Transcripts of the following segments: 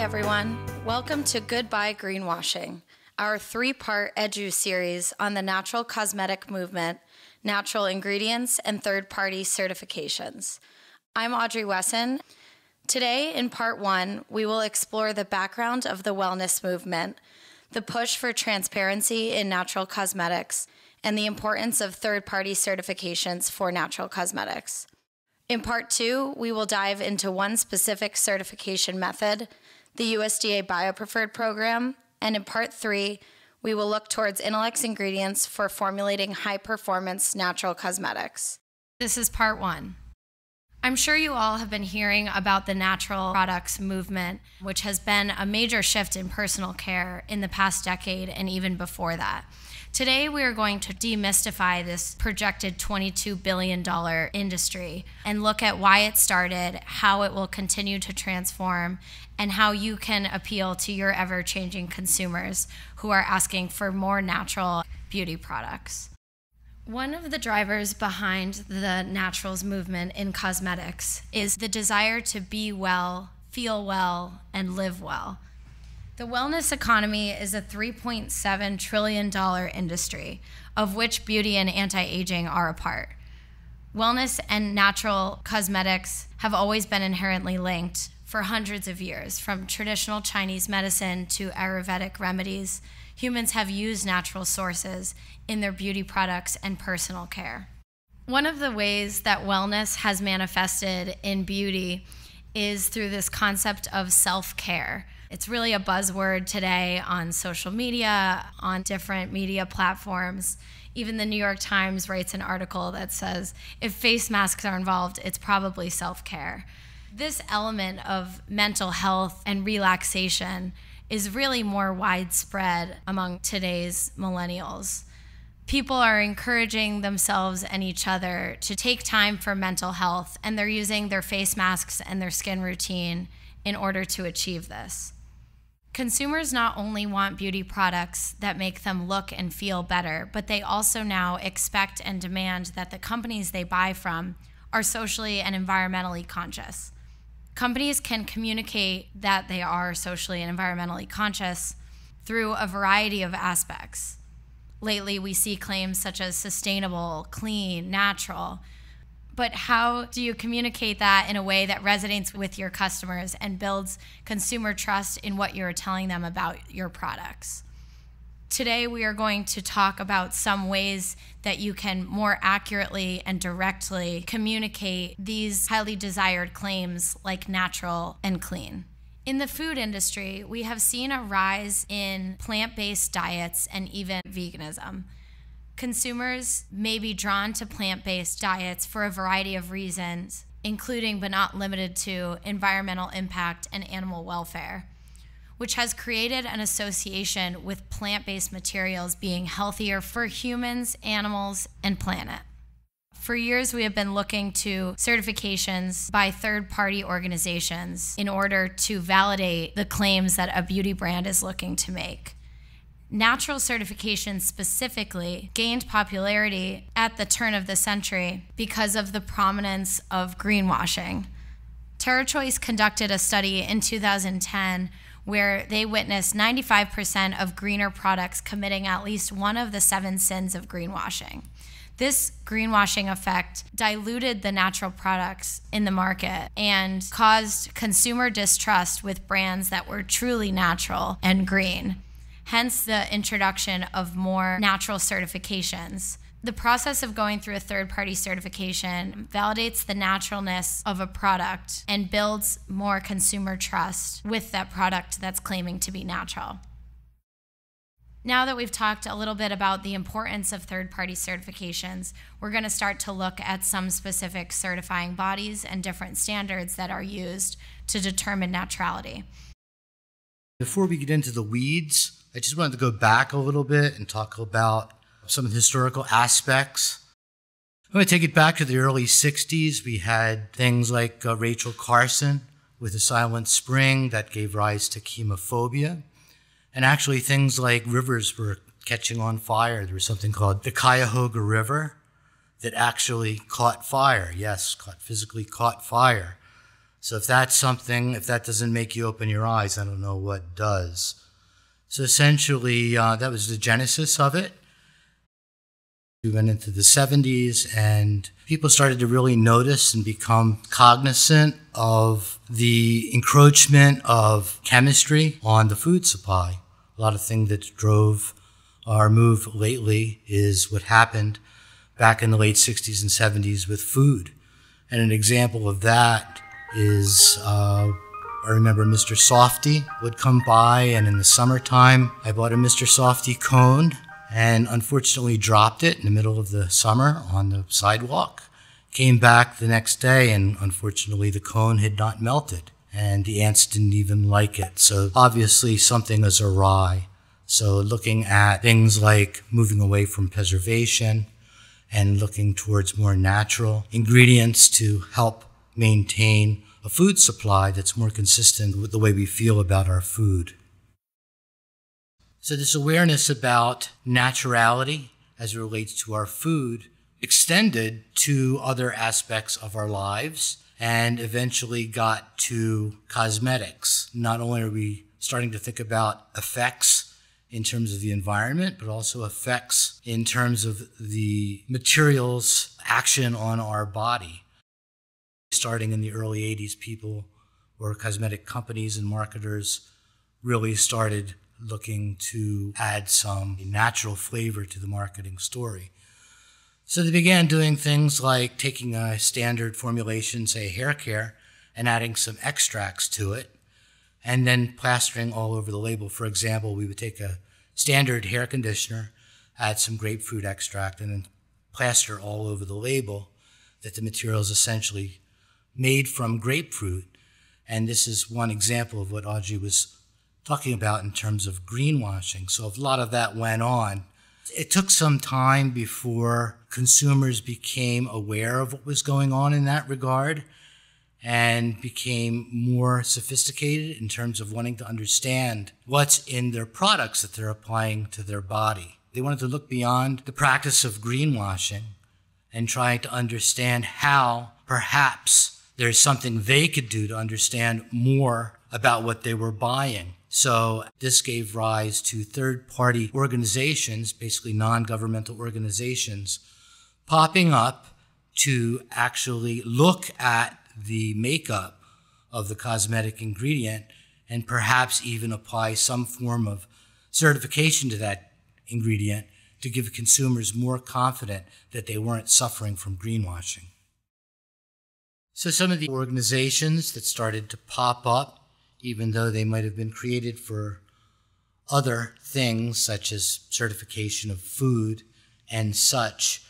everyone. Welcome to Goodbye Greenwashing, our three part edu series on the natural cosmetic movement, natural ingredients, and third party certifications. I'm Audrey Wesson. Today, in part one, we will explore the background of the wellness movement, the push for transparency in natural cosmetics, and the importance of third party certifications for natural cosmetics. In part two, we will dive into one specific certification method, the USDA BioPreferred program, and in part three, we will look towards Inolex's ingredients for formulating high performance natural cosmetics. This is part one. I'm sure you all have been hearing about the natural products movement, which has been a major shift in personal care in the past decade and even before that. Today, we are going to demystify this projected $22 billion industry and look at why it started, how it will continue to transform, and how you can appeal to your ever changing consumers who are asking for more natural beauty products. One of the drivers behind the naturals movement in cosmetics is the desire to be well, feel well, and live well. The wellness economy is a $3.7 trillion industry, of which beauty and anti aging are a part. Wellness and natural cosmetics have always been inherently linked for hundreds of years. From traditional Chinese medicine to Ayurvedic remedies, humans have used natural sources in their beauty products and personal care. One of the ways that wellness has manifested in beauty is through this concept of self care it's really a buzzword today on social media, on different media platforms. Even the New York Times writes an article that says if face masks are involved, it's probably self care. This element of mental health and relaxation is really more widespread among today's millennials. People are encouraging themselves and each other to take time for mental health, and they're using their face masks and their skin routine in order to achieve this. Consumers not only want beauty products that make them look and feel better, but they also now expect and demand that the companies they buy from are socially and environmentally conscious. Companies can communicate that they are socially and environmentally conscious through a variety of aspects. Lately, we see claims such as sustainable, clean, natural, but how do you communicate that in a way that resonates with your customers and builds consumer trust in what you're telling them about your products? Today, we are going to talk about some ways that you can more accurately and directly communicate these highly desired claims like natural and clean. In the food industry, we have seen a rise in plant based diets and even veganism. Consumers may be drawn to plant based diets for a variety of reasons, including but not limited to environmental impact and animal welfare, which has created an association with plant based materials being healthier for humans, animals, and planet. For years, we have been looking to certifications by third party organizations in order to validate the claims that a beauty brand is looking to make. Natural certification specifically gained popularity at the turn of the century because of the prominence of greenwashing. TerraChoice conducted a study in 2010 where they witnessed 95% of greener products committing at least one of the seven sins of greenwashing. This greenwashing effect diluted the natural products in the market and caused consumer distrust with brands that were truly natural and green hence the introduction of more natural certifications. The process of going through a third party certification validates the naturalness of a product and builds more consumer trust with that product that's claiming to be natural. Now that we've talked a little bit about the importance of third party certifications, we're going to start to look at some specific certifying bodies and different standards that are used to determine naturality. Before we get into the weeds, I just wanted to go back a little bit and talk about some of the historical aspects. I'm going to take it back to the early 60s. We had things like uh, Rachel Carson with the Silent Spring that gave rise to chemophobia. And actually, things like rivers were catching on fire. There was something called the Cuyahoga River that actually caught fire. Yes, caught, physically caught fire. So if that's something, if that doesn't make you open your eyes, I don't know what does. So essentially, uh, that was the genesis of it. We went into the 70s, and people started to really notice and become cognizant of the encroachment of chemistry on the food supply. A lot of things that drove our move lately is what happened back in the late 60s and 70s with food. And an example of that is uh, I remember Mr. Softee would come by, and in the summertime, I bought a Mr. Softee cone and unfortunately dropped it in the middle of the summer on the sidewalk. Came back the next day, and unfortunately, the cone had not melted, and the ants didn't even like it. So obviously, something is awry. So, looking at things like moving away from preservation and looking towards more natural ingredients to help maintain a food supply that's more consistent with the way we feel about our food. So, this awareness about naturality as it relates to our food extended to other aspects of our lives and eventually got to cosmetics. Not only are we starting to think about effects in terms of the environment, but also effects in terms of the materials action on our body. Starting in the early 80s, people or cosmetic companies and marketers really started looking to add some natural flavor to the marketing story. So they began doing things like taking a standard formulation, say hair care, and adding some extracts to it and then plastering all over the label. For example, we would take a standard hair conditioner, add some grapefruit extract, and then plaster all over the label that the material is essentially made from grapefruit. And this is one example of what Audrey was talking about in terms of greenwashing. So a lot of that went on. It took some time before consumers became aware of what was going on in that regard and became more sophisticated in terms of wanting to understand what's in their products that they're applying to their body. They wanted to look beyond the practice of greenwashing and try to understand how perhaps there's something they could do to understand more about what they were buying. So this gave rise to third party organizations, basically non governmental organizations, popping up to actually look at the makeup of the cosmetic ingredient and perhaps even apply some form of certification to that ingredient to give consumers more confident that they weren't suffering from greenwashing. So some of the organizations that started to pop up, even though they might have been created for other things such as certification of food and such,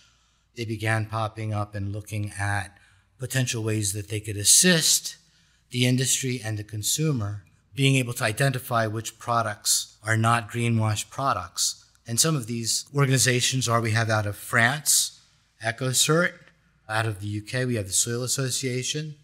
they began popping up and looking at potential ways that they could assist the industry and the consumer being able to identify which products are not greenwash products. And some of these organizations are we have out of France, EcoCert, out of the UK, we have the Soil Association.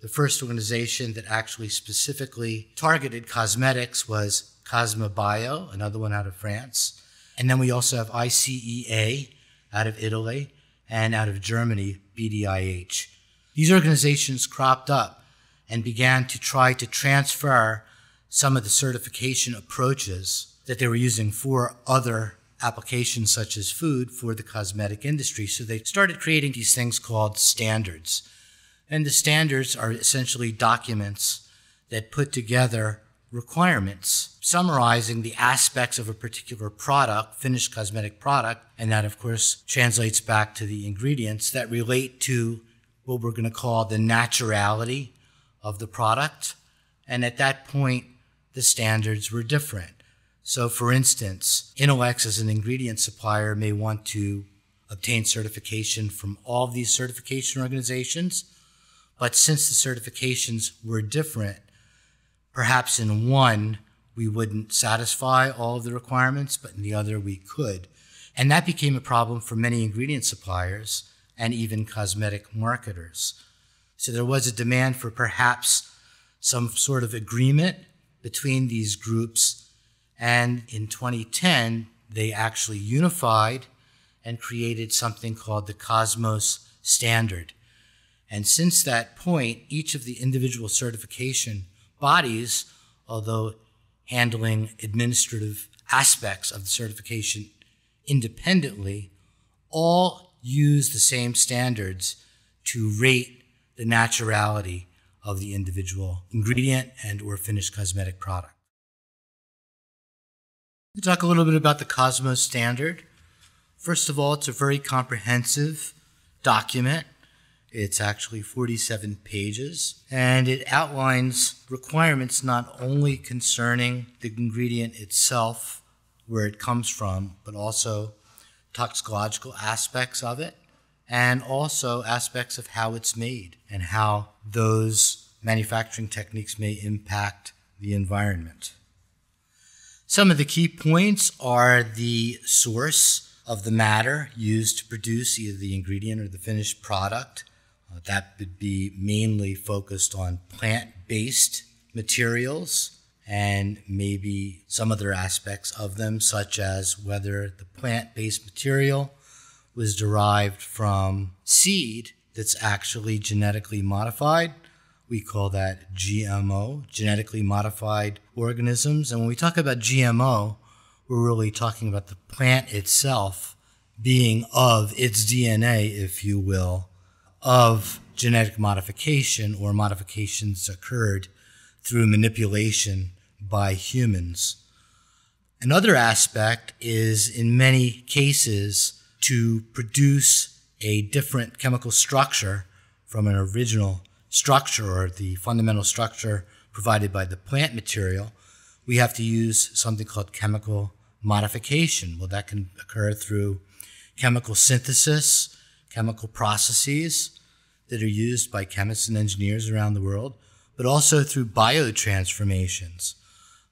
The first organization that actually specifically targeted cosmetics was Cosmebio, another one out of France. And then we also have ICEA out of Italy and out of Germany, BDIH. These organizations cropped up and began to try to transfer some of the certification approaches that they were using for other applications such as food for the cosmetic industry. So they started creating these things called standards. And the standards are essentially documents that put together requirements summarizing the aspects of a particular product, finished cosmetic product, and that of course translates back to the ingredients that relate to what we're going to call the naturality of the product. And at that point, the standards were different. So, for instance, Inolex as an ingredient supplier may want to obtain certification from all of these certification organizations. But since the certifications were different, perhaps in one we wouldn't satisfy all of the requirements, but in the other we could. And that became a problem for many ingredient suppliers and even cosmetic marketers. So there was a demand for perhaps some sort of agreement between these groups. And in 2010, they actually unified and created something called the Cosmos Standard. And since that point, each of the individual certification bodies, although handling administrative aspects of the certification independently, all use the same standards to rate the naturality of the individual ingredient and or finished cosmetic product. Talk a little bit about the Cosmos standard. First of all, it's a very comprehensive document. It's actually 47 pages, and it outlines requirements not only concerning the ingredient itself, where it comes from, but also toxicological aspects of it, and also aspects of how it's made and how those manufacturing techniques may impact the environment. Some of the key points are the source of the matter used to produce either the ingredient or the finished product. Uh, that would be mainly focused on plant based materials and maybe some other aspects of them, such as whether the plant based material was derived from seed that's actually genetically modified. We call that GMO, genetically modified organisms. And when we talk about GMO, we're really talking about the plant itself being of its DNA, if you will, of genetic modification or modifications occurred through manipulation by humans. Another aspect is, in many cases, to produce a different chemical structure from an original structure or the fundamental structure provided by the plant material, we have to use something called chemical modification. Well, that can occur through chemical synthesis, chemical processes that are used by chemists and engineers around the world, but also through biotransformations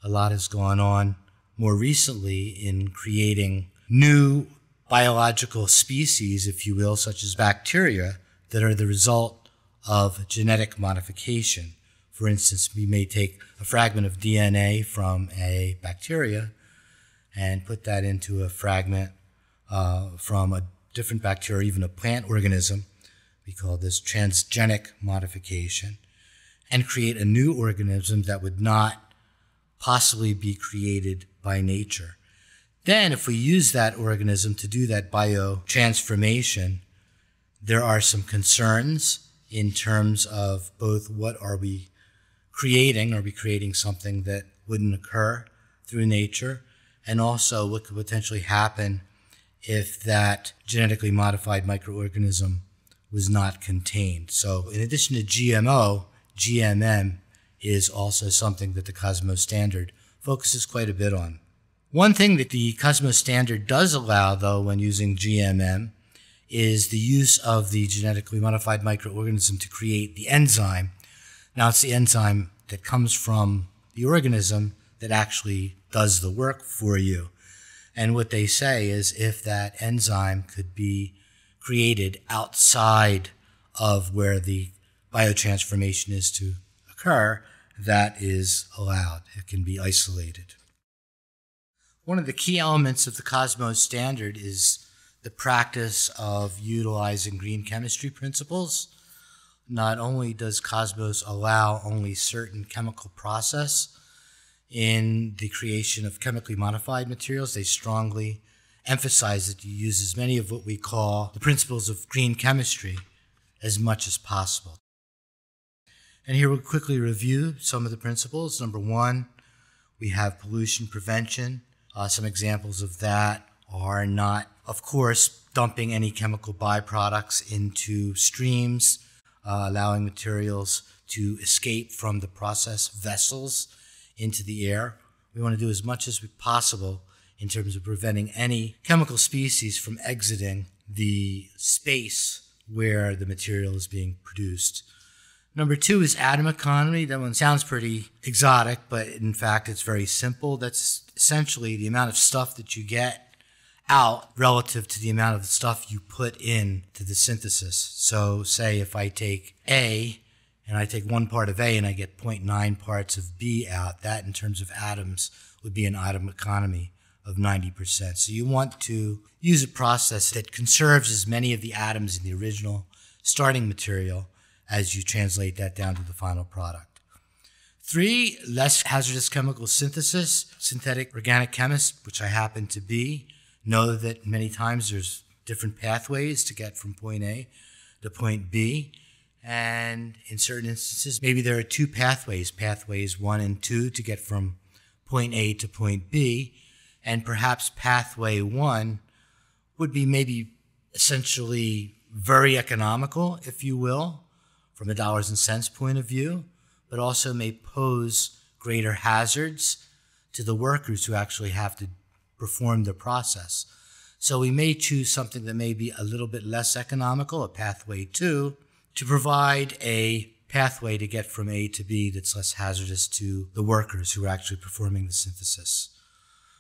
a lot has gone on more recently in creating new biological species, if you will, such as bacteria, that are the result of genetic modification. For instance, we may take a fragment of DNA from a bacteria and put that into a fragment uh, from a different bacteria, even a plant organism. We call this transgenic modification, and create a new organism that would not possibly be created by nature. Then, if we use that organism to do that biotransformation, there are some concerns in terms of both what are we creating? Are we creating something that wouldn't occur through nature? And also, what could potentially happen if that genetically modified microorganism was not contained? So, in addition to GMO, GMM is also something that the Cosmos Standard focuses quite a bit on. One thing that the Cosmos Standard does allow, though, when using GMM, is the use of the genetically modified microorganism to create the enzyme. Now, it's the enzyme that comes from the organism that actually does the work for you. And what they say is if that enzyme could be created outside of where the biotransformation is to occur, that is allowed. It can be isolated. One of the key elements of the Cosmos standard is the practice of utilizing green chemistry principles. Not only does Cosmos allow only certain chemical process in the creation of chemically modified materials, they strongly emphasize that you use as many of what we call the principles of green chemistry as much as possible. And here we'll quickly review some of the principles. Number one, we have pollution prevention. Uh, some examples of that are not, of course, dumping any chemical byproducts into streams, uh, allowing materials to escape from the process vessels into the air. We want to do as much as possible in terms of preventing any chemical species from exiting the space where the material is being produced. Number two is atom economy. That one sounds pretty exotic, but in fact, it's very simple. That's essentially the amount of stuff that you get out relative to the amount of stuff you put in to the synthesis. So, say if I take A and I take one part of A and I get 0.9 parts of B out, that in terms of atoms would be an atom economy of 90%. So, you want to use a process that conserves as many of the atoms in the original starting material as you translate that down to the final product. Three, less hazardous chemical synthesis. Synthetic organic chemist, which I happen to be, know that many times there's different pathways to get from point A to point B. And in certain instances, maybe there are two pathways, pathways one and two, to get from point A to point B. And perhaps pathway one would be maybe essentially very economical, if you will, from a dollars and cents point of view, but also may pose greater hazards to the workers who actually have to perform the process. So we may choose something that may be a little bit less economical, a pathway two, to provide a pathway to get from A to B that's less hazardous to the workers who are actually performing the synthesis.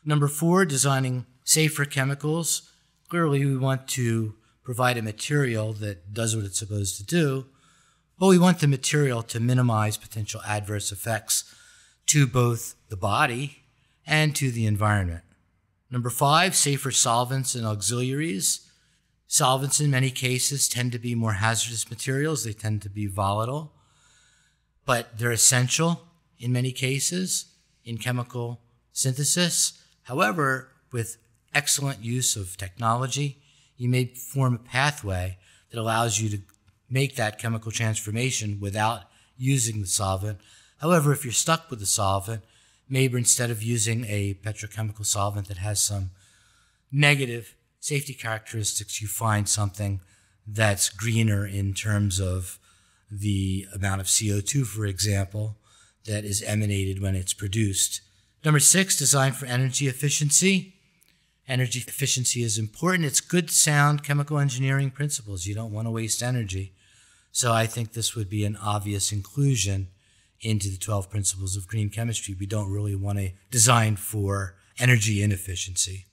Number four, designing safer chemicals. Clearly, we want to provide a material that does what it's supposed to do, but we want the material to minimize potential adverse effects to both the body and to the environment. Number five, safer solvents and auxiliaries. Solvents in many cases tend to be more hazardous materials. They tend to be volatile, but they're essential in many cases in chemical synthesis. However, with excellent use of technology, you may form a pathway that allows you to make that chemical transformation without using the solvent. However, if you're stuck with the solvent, maybe instead of using a petrochemical solvent that has some negative safety characteristics, you find something that's greener in terms of the amount of CO2, for example, that is emanated when it's produced. Number six, design for energy efficiency. Energy efficiency is important. It's good, sound chemical engineering principles. You don't want to waste energy. So I think this would be an obvious inclusion into the 12 principles of green chemistry. We don't really want to design for energy inefficiency.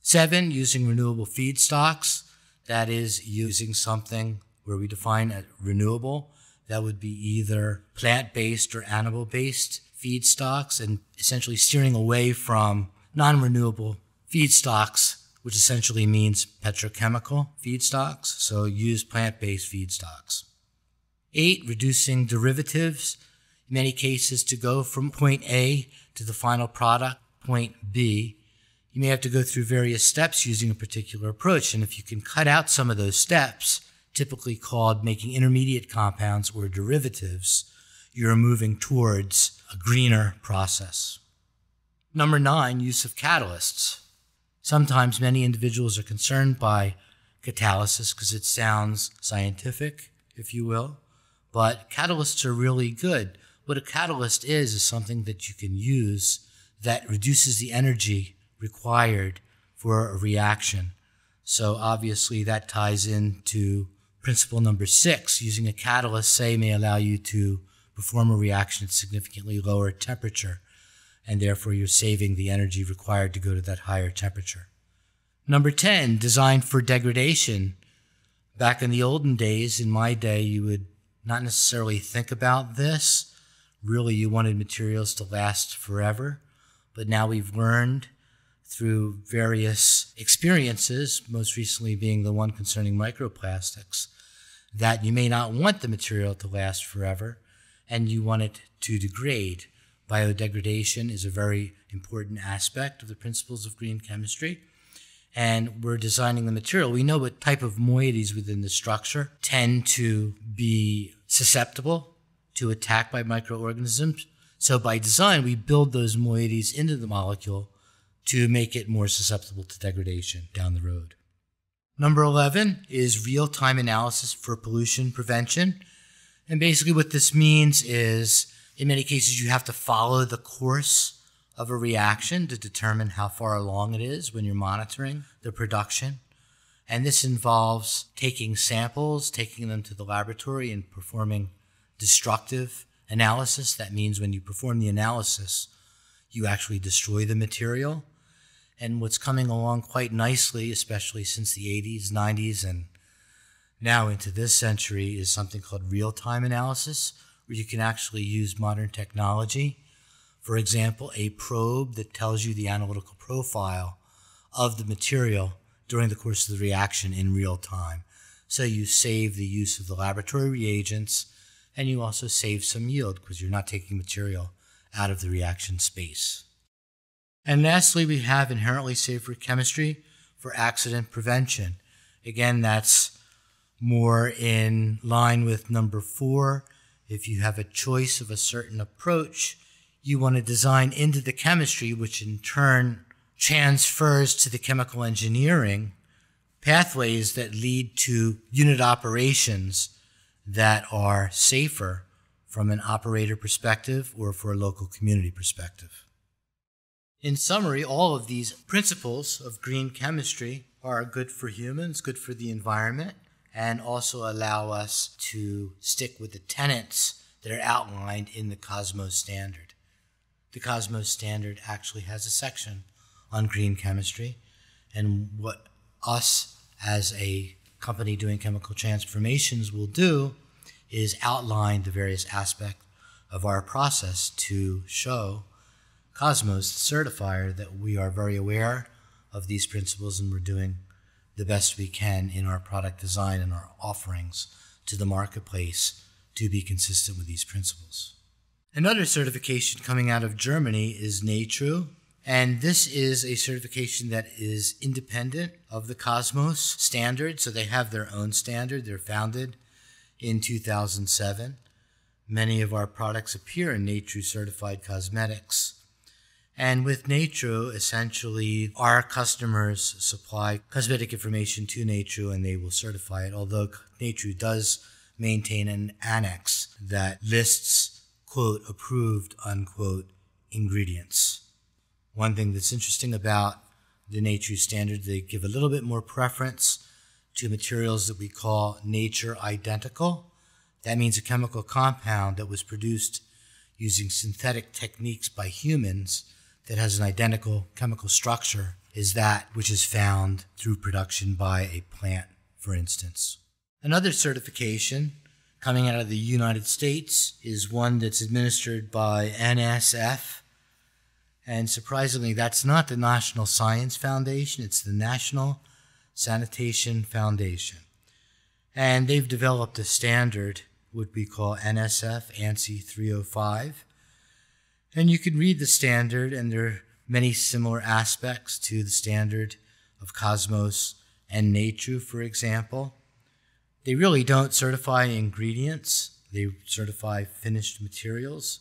Seven, using renewable feedstocks. That is using something where we define a renewable. That would be either plant based or animal based feedstocks and essentially steering away from non renewable feedstocks, which essentially means petrochemical feedstocks. So use plant based feedstocks. Eight, reducing derivatives, in many cases to go from point A to the final product, point B. You may have to go through various steps using a particular approach. And if you can cut out some of those steps, typically called making intermediate compounds or derivatives, you're moving towards a greener process. Number nine, use of catalysts. Sometimes many individuals are concerned by catalysis because it sounds scientific, if you will. But catalysts are really good. What a catalyst is, is something that you can use that reduces the energy required for a reaction. So obviously that ties into principle number six. Using a catalyst, say, may allow you to perform a reaction at significantly lower temperature, and therefore you're saving the energy required to go to that higher temperature. Number 10, designed for degradation. Back in the olden days, in my day, you would not necessarily think about this. Really, you wanted materials to last forever. But now we've learned through various experiences, most recently being the one concerning microplastics, that you may not want the material to last forever and you want it to degrade. Biodegradation is a very important aspect of the principles of green chemistry and we're designing the material, we know what type of moieties within the structure tend to be susceptible to attack by microorganisms. So by design, we build those moieties into the molecule to make it more susceptible to degradation down the road. Number 11 is real time analysis for pollution prevention. And basically, what this means is in many cases, you have to follow the course of a reaction to determine how far along it is when you're monitoring the production. And this involves taking samples, taking them to the laboratory, and performing destructive analysis. That means when you perform the analysis, you actually destroy the material. And what's coming along quite nicely, especially since the 80s, 90s, and now into this century, is something called real time analysis, where you can actually use modern technology for example, a probe that tells you the analytical profile of the material during the course of the reaction in real time. So you save the use of the laboratory reagents and you also save some yield because you're not taking material out of the reaction space. And lastly, we have inherently safer chemistry for accident prevention. Again, that's more in line with number four. If you have a choice of a certain approach, you want to design into the chemistry, which in turn transfers to the chemical engineering pathways that lead to unit operations that are safer from an operator perspective or for a local community perspective. In summary, all of these principles of green chemistry are good for humans, good for the environment, and also allow us to stick with the tenets that are outlined in the Cosmos Standard. The Cosmos Standard actually has a section on green chemistry and what us as a company doing chemical transformations will do is outline the various aspects of our process to show Cosmos, certifier, that we are very aware of these principles and we're doing the best we can in our product design and our offerings to the marketplace to be consistent with these principles. Another certification coming out of Germany is NATRUE, and this is a certification that is independent of the Cosmos standard. So they have their own standard. They're founded in 2007. Many of our products appear in NATRUE certified cosmetics. And with NATRUE, essentially, our customers supply cosmetic information to NATRUE and they will certify it, although NATRUE does maintain an annex that lists, quote, approved, unquote, ingredients. One thing that's interesting about the NATRUE standard, they give a little bit more preference to materials that we call nature identical. That means a chemical compound that was produced using synthetic techniques by humans that has an identical chemical structure is that which is found through production by a plant, for instance. Another certification coming out of the United States is one that's administered by NSF. And surprisingly, that's not the National Science Foundation, it's the National Sanitation Foundation. And they've developed a standard, what we call NSF ANSI 305. And you can read the standard, and there are many similar aspects to the standard of Cosmos and NATRUE, for example. They really don't certify ingredients, they certify finished materials.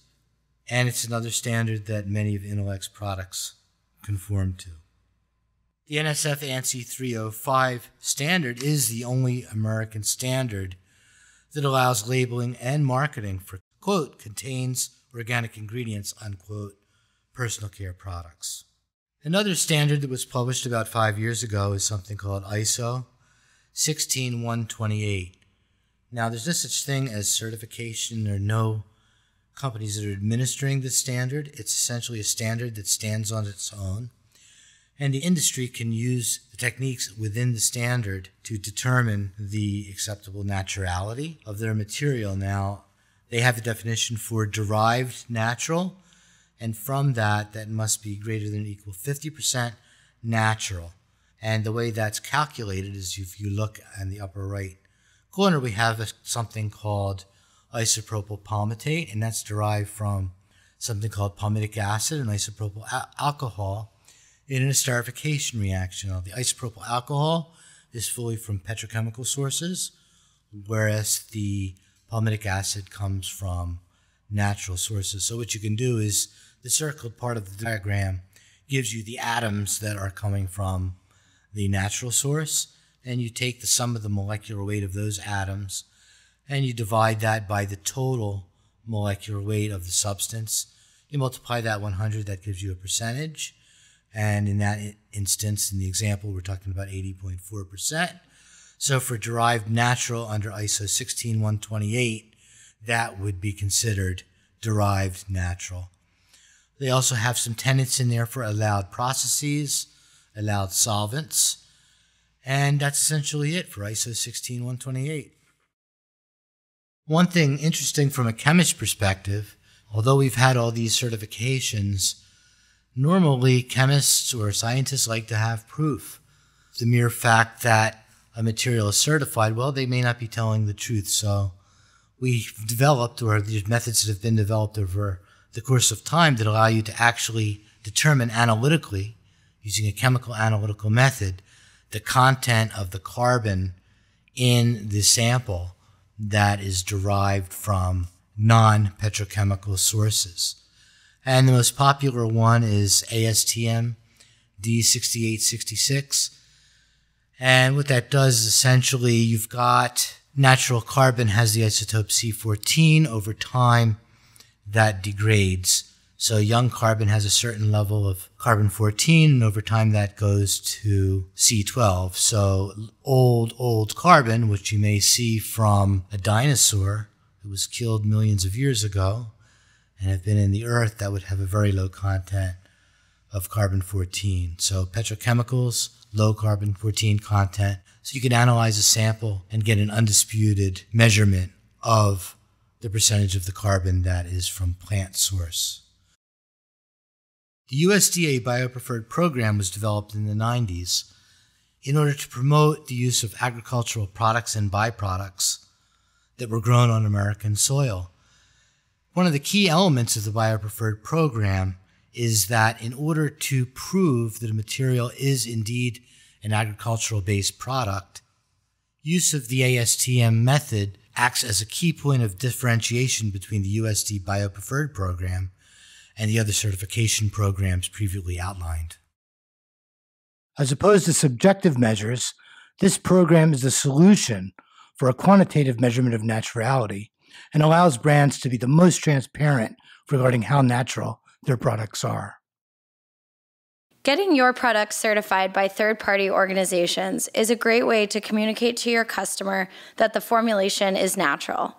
And it's another standard that many of Inolex's products conform to. The NSF ANSI 305 standard is the only American standard that allows labeling and marketing for, quote, contains organic ingredients, unquote, personal care products. Another standard that was published about five years ago is something called ISO 16128. Now, there's no such thing as certification. Are no companies that are administering this standard. It's essentially a standard that stands on its own and the industry can use the techniques within the standard to determine the acceptable naturality of their material. Now, they have a definition for derived natural, and from that, that must be greater than or equal 50% natural. And the way that's calculated is if you look in the upper right corner, we have something called isopropyl palmitate, and that's derived from something called palmitic acid and isopropyl alcohol in an esterification reaction. Now, the isopropyl alcohol is fully from petrochemical sources, whereas the palmitic acid comes from natural sources. So what you can do is the circled part of the diagram gives you the atoms that are coming from the natural source, and you take the sum of the molecular weight of those atoms, and you divide that by the total molecular weight of the substance. You multiply that 100, that gives you a percentage and in that instance, in the example, we're talking about 80.4%. So for derived natural under ISO 16128, that would be considered derived natural. They also have some tenets in there for allowed processes, allowed solvents, and that's essentially it for ISO 16128. One thing interesting from a chemist's perspective, although we've had all these certifications, Normally, chemists or scientists like to have proof. The mere fact that a material is certified, well, they may not be telling the truth. So we've developed, or these methods that have been developed over the course of time that allow you to actually determine analytically, using a chemical analytical method, the content of the carbon in the sample that is derived from non petrochemical sources. And the most popular one is ASTM D6866. And what that does is essentially you've got natural carbon has the isotope C14 over time that degrades. So young carbon has a certain level of carbon 14 and over time that goes to C12. So old, old carbon, which you may see from a dinosaur that was killed millions of years ago and have been in the earth, that would have a very low content of carbon 14. So petrochemicals, low carbon 14 content. So you can analyze a sample and get an undisputed measurement of the percentage of the carbon that is from plant source. The USDA BioPreferred program was developed in the 90s in order to promote the use of agricultural products and byproducts that were grown on American soil. One of the key elements of the BioPreferred program is that in order to prove that a material is indeed an agricultural based product, use of the ASTM method acts as a key point of differentiation between the USD BioPreferred program and the other certification programs previously outlined. As opposed to subjective measures, this program is the solution for a quantitative measurement of naturality and allows brands to be the most transparent regarding how natural their products are. Getting your products certified by third party organizations is a great way to communicate to your customer that the formulation is natural.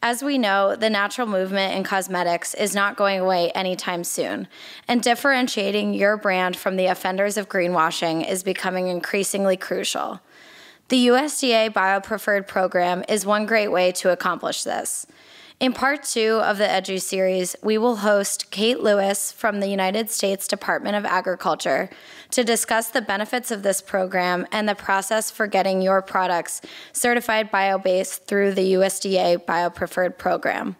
As we know, the natural movement in cosmetics is not going away anytime soon, and differentiating your brand from the offenders of greenwashing is becoming increasingly crucial. The USDA BioPreferred program is one great way to accomplish this. In part two of the Edu series, we will host Kate Lewis from the United States Department of Agriculture to discuss the benefits of this program and the process for getting your products certified bio-based through the USDA BioPreferred program.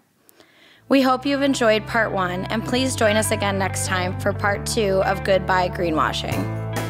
We hope you've enjoyed part one, and please join us again next time for part two of Goodbye Greenwashing.